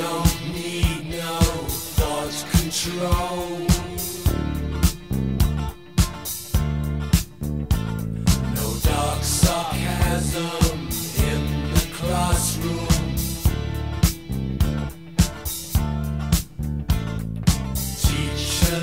don't need no thought control. No dark sarcasm in the classroom. Teacher